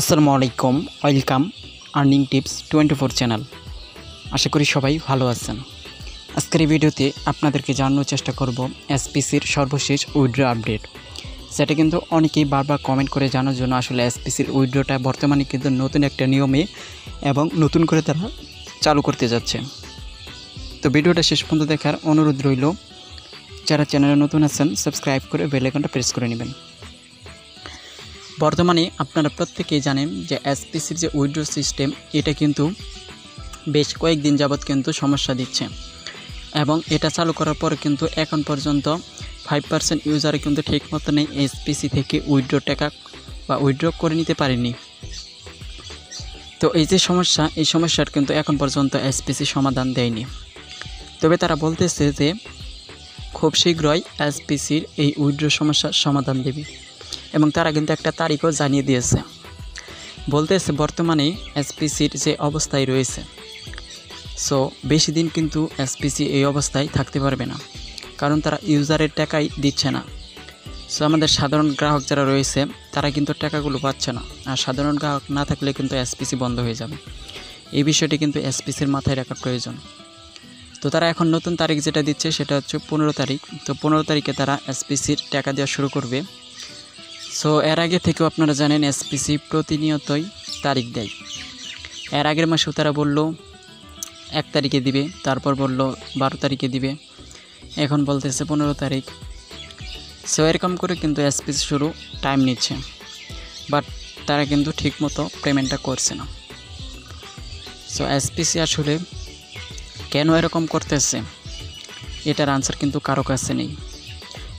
আসসালামু আলাইকুম, welcome, earning tips twenty four channel. আশা করি সবাই ভালো আছেন। আজকের এই ভিডিওতে আপনাদেরকে জানানোর চেষ্টা করব এসপিসির সর্বশেষ উইড্রো আপডেট। সেটা কিন্তু অনেকেই বারবার কমেন্ট করে জানার জন্য আসলে এসপিসির উইড্রোটা বর্তমানে কিন্তু নতুন একটা নিয়মে এবং নতুন করে তারা চালু করতে যাচ্ছে। তো ভিডিওটা শেষ পর্যন্ত দেখার অনুরোধ রইল। যারা চ্যানেলে নতুন আছেন সাবস্ক্রাইব করে বেল আইকনটা প্রেস করে নেবেন। বর্তমানে আপনারা প্রত্যেকেই জানেন যে এসপিসির যে উইড্রো সিস্টেম এটা কিন্তু বেশ কয়েকদিন যাবৎ কিন্তু সমস্যা দিচ্ছে। এবং এটা চালু করার পর কিন্তু এখন পর্যন্ত ফাইভ পার্সেন্ট ইউজার কিন্তু ঠিক মতো নেই এসপিসি থেকে উইড্রো টাকা বা উইড্রো করে নিতে পারেনি। তো এই যে সমস্যা, এই সমস্যার কিন্তু এখন পর্যন্ত এসপিসি সমাধান দেয়নি। তবে তারা বলতেছে যে খুব শীঘ্রই এসপিসির এই উইড্রো সমস্যার সমাধান দেবে। এবং তারা কিন্তু একটা তারিখও জানিয়ে দিয়েছে। বলতেছে বর্তমানে এসপিসির যে অবস্থায় রয়েছে। সো, বেশি দিন কিন্তু এসপিসি এই অবস্থায় থাকতে পারবে না। কারণ তারা ইউজারের টাকাই দিচ্ছে না। সো, আমাদের সাধারণ গ্রাহক যারা রয়েছে, তারা কিন্তু টাকাগুলো পাচ্ছে না। আর সাধারণ গ্রাহক না থাকলে কিন্তু এসপিসি বন্ধ হয়ে যাবে। এই বিষয়টি কিন্তু এসপিসির মাথায় রাখা প্রয়োজন। তো, তারা এখন নতুন তারিখ যেটা দিচ্ছে, সেটা হচ্ছে পনেরো তারিখ। তো, পনেরো তারিখে তারা এসপিসির টাকা দেওয়া শুরু করবে। সো এর আগে থেকেও আপনারা জানেন এসপিসি প্রতিনিয়তই তারিখ দেয়। এর আগের মাসেও তারা বলল, এক তারিখে দিবে, তারপর বলল, বারো তারিখে দিবে। এখন বলতেছে পনেরো তারিখ। সো এরকম করে কিন্তু এসপিসি শুরু টাইম নিচ্ছে। বাট তারা কিন্তু ঠিকমতো পেমেন্টটা করছে না। সো এসপিসি আসলে কেন এরকম করতেছে? এটার আনসার কিন্তু কারও কাছে নেই।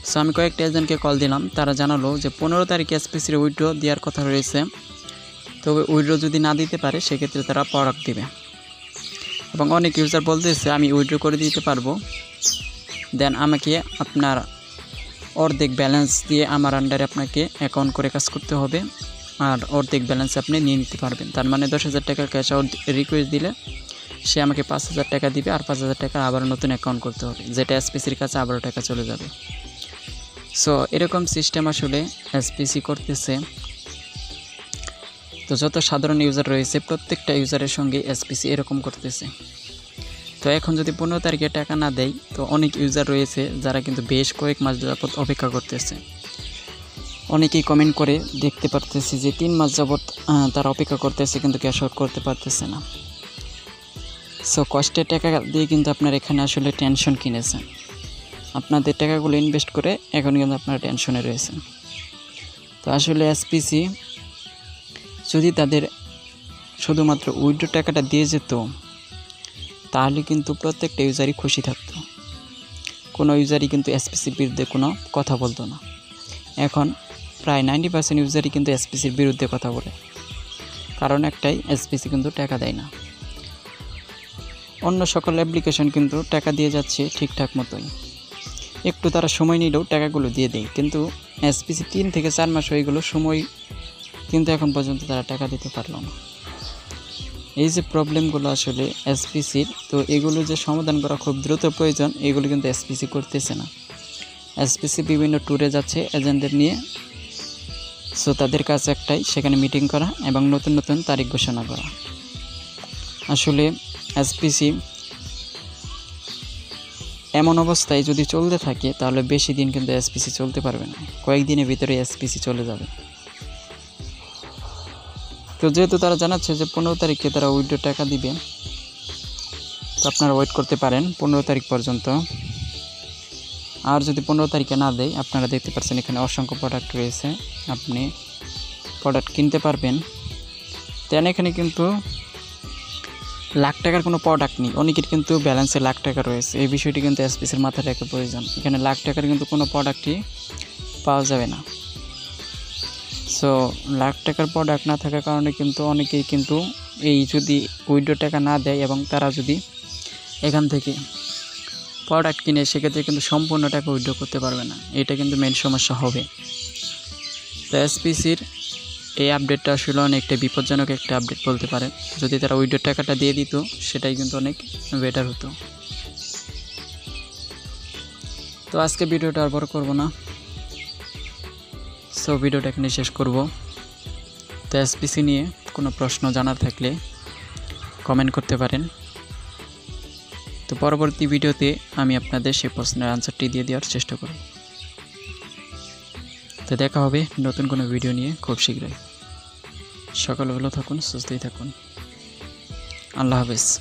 সো আমি কয়েকটা এজেন্টকে কল দিলাম। তারা জানালো যে পনেরো তারিখে এসপিসির উইড্রো দেওয়ার কথা রয়েছে। তবে উইড্রো যদি না দিতে পারে, সেক্ষেত্রে তারা প্রোডাক্ট দিবে। এবং অনেক ইউজার বলতেছে, আমি উইড্রো করে দিতে পারব। দেন আমাকে আপনার অর্ধেক ব্যালেন্স দিয়ে আমার আন্ডারে আপনাকে অ্যাকাউন্ট করে কাজ করতে হবে। আর অর্ধেক ব্যালেন্স আপনি নিয়ে নিতে পারবেন। তার মানে দশ হাজার টাকা ক্যাশ আউট রিকোয়েস্ট দিলে সে আমাকে পাঁচ হাজার টাকা দিবে। আর পাঁচ হাজার টাকা আবার নতুন অ্যাকাউন্ট করতে হবে। যেটা এসপিসির কাছে আবারও টাকা চলে যাবে। সো এরকম সিস্টেম আসলে এসপিসি করতেছে। তো যত সাধারণ ইউজার রয়েছে, প্রত্যেকটা ইউজারের সঙ্গে এসপিসি এরকম করতেছে। তো এখন যদি পনেরো তারিখে টাকা না দেয়, তো অনেক ইউজার রয়েছে যারা কিন্তু বেশ কয়েক মাস যাবৎ অপেক্ষা করতেছে। অনেকেই কমেন্ট করে দেখতে পারতেছি যে তিন মাস যাবৎ তারা অপেক্ষা করতেছে কিন্তু ক্যাশ আউট করতে পারতেছে না। সো কষ্টের টাকা দিয়ে কিন্তু আপনার এখানে আসলে টেনশন কিনেছেন আপনাদের টাকাগুলো ইনভেস্ট করে এখন কিন্তু আপনারা টেনশনে রয়েছেন। তো আসলে এসপিসি যদি তাদের শুধুমাত্র উইড্রো টাকাটা দিয়ে যেত, তাহলে কিন্তু প্রত্যেকটা ইউজারই খুশি থাকতো। কোনো ইউজারই কিন্তু এসপিসির বিরুদ্ধে কোনো কথা বলতো না। এখন প্রায় নাইনটি পার্সেন্ট ইউজারই কিন্তু এসপিসির বিরুদ্ধে কথা বলে। কারণ একটাই এসপিসি কিন্তু টাকা দেয় না। অন্য সকল অ্যাপ্লিকেশন কিন্তু টাকা দিয়ে যাচ্ছে ঠিকঠাক মতোই। একটু তারা সময় নিলেও টাকাগুলো দিয়ে দেয়। কিন্তু এসপিসি তিন থেকে চার মাস হয়ে গেলো সময়, কিন্তু এখন পর্যন্ত তারা টাকা দিতে পারল না। এই যে প্রবলেমগুলো আসলে এসপিসির তো এগুলো যে সমাধান করা খুব দ্রুত প্রয়োজন, এগুলো কিন্তু এসপিসি করতেছে না। এসপিসি বিভিন্ন ট্যুরে যাচ্ছে এজেন্টদের নিয়ে। সো তাদের কাছে একটাই, সেখানে মিটিং করা এবং নতুন নতুন তারিখ ঘোষণা করা। আসলে এসপিসি এমন অবস্থায় যদি চলতে থাকে, তাহলে বেশি দিন কিন্তু এসপিসি চলতে পারবে না। কয়েকদিনের ভিতরে এসপিসি চলে যাবে। তো যেহেতু তারা জানাচ্ছে যে পনেরো তারিখে তারা উইড্রো টাকা দিবে, তো আপনারা ওয়েট করতে পারেন পনেরো তারিখ পর্যন্ত। আর যদি পনেরো তারিখে না দেয়, আপনারা দেখতে পাচ্ছেন এখানে অসংখ্য প্রোডাক্ট রয়েছে। আপনি প্রোডাক্ট কিনতে পারবেন। দেন এখানে কিন্তু লাখ টাকার কোনো প্রোডাক্ট নেই। অনেকের কিন্তু ব্যালেন্সে লাখ টাকা রয়েছে। এই বিষয়টি কিন্তু এসপিসির মাথায় রাখা প্রয়োজন। এখানে লাখ টাকার কিন্তু কোনো প্রোডাক্টই পাওয়া যাবে না। সো লাখ টাকার প্রোডাক্ট না থাকার কারণে কিন্তু অনেকেই কিন্তু এই যদি উইড্রো টাকা না দেয় এবং তারা যদি এখান থেকে প্রোডাক্ট কিনে, সেক্ষেত্রে কিন্তু সম্পূর্ণ টাকা উইড্রো করতে পারবে না। এটা কিন্তু মেন সমস্যা হবে। তো এসপিসির এই আপডেটটা আসলে অনেকটা বিপজ্জনক একটা আপডেট বলতে পারেন। যদি তারা উইড্রো টাকাটা দিয়ে দিত, সেটাই কিন্তু অনেক বেটার হতো। তো আজকে ভিডিওটা আর বড় করব না। সো ভিডিওটা এখানে শেষ করব। তো এসপিসি নিয়ে কোনো প্রশ্ন জানার থাকলে কমেন্ট করতে পারেন। তো পরবর্তী ভিডিওতে আমি আপনাদের সেই প্রশ্নের আনসারটি দিয়ে দেওয়ার চেষ্টা করব। তো দেখা হবে নতুন কোনো ভিডিও নিয়ে খুব শীঘ্রই। সকালবেলা ভালো থাকুন, সুস্থই থাকুন। আল্লাহ হাফেজ।